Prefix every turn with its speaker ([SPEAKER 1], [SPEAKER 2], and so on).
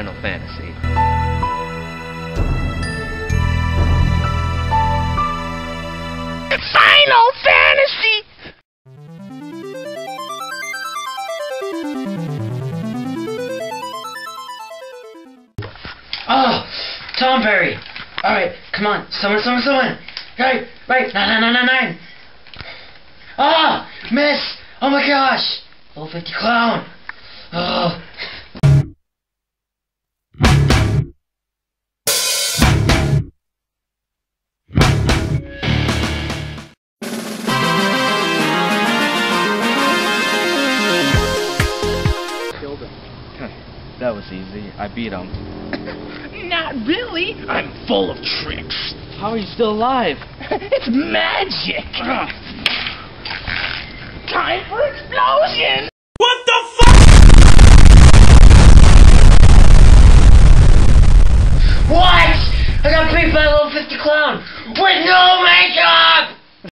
[SPEAKER 1] Final Fantasy.
[SPEAKER 2] Final Fantasy!
[SPEAKER 3] Oh, Tom Perry. All right, come on, someone, someone, someone. Right, right, nine, nine, nine, nine, nine. Ah, miss. Oh my gosh. Level 50 clown. Oh.
[SPEAKER 1] That was easy. I beat him.
[SPEAKER 2] Not really. I'm full of tricks.
[SPEAKER 1] How are you still alive?
[SPEAKER 2] it's magic. Time for explosion. What the fuck?
[SPEAKER 3] What? I got beat by a level 50 clown with no makeup.